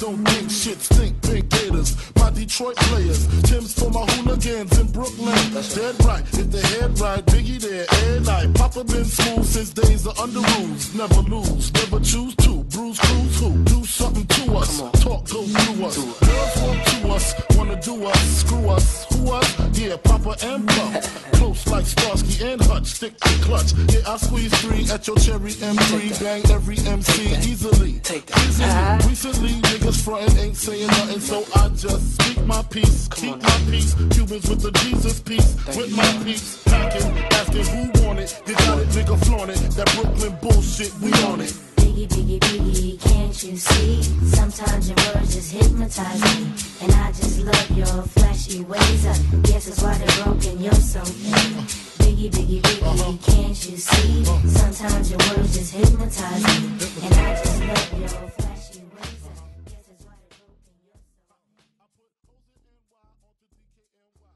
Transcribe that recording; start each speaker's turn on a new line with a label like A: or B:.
A: don't think shit, stink pink gators. My Detroit players, Tim's for my hooligans in Brooklyn. That's Dead right, if the head right, Biggie there, and night. Papa been smooth since days of under rules. Never lose, never choose to. Bruise, cruise, who? Do something to us. Talk, go through us. Girls want to us, wanna do us, screw us. Who us? Yeah, Papa and Pump. Starsky and Hutch, stick to clutch. Yeah, I squeeze three at your cherry M3. Bang every MC easily.
B: Take that.
A: Easily. Recently, niggas frontin' ain't saying nothing, so I just speak my peace, keep my peace. Cubans with the Jesus peace, with my peace. Packing, asking who want it. You got it, nigga, flaunt it. That Brooklyn bullshit, we on it.
C: Biggie, biggie, biggie, can't you see? Sometimes your words just hypnotize me. And I just love your flashy ways. I guess that's why they're broken, you're so Biggie, biggie, biggie, can't you see? Sometimes your words just hypnotize me.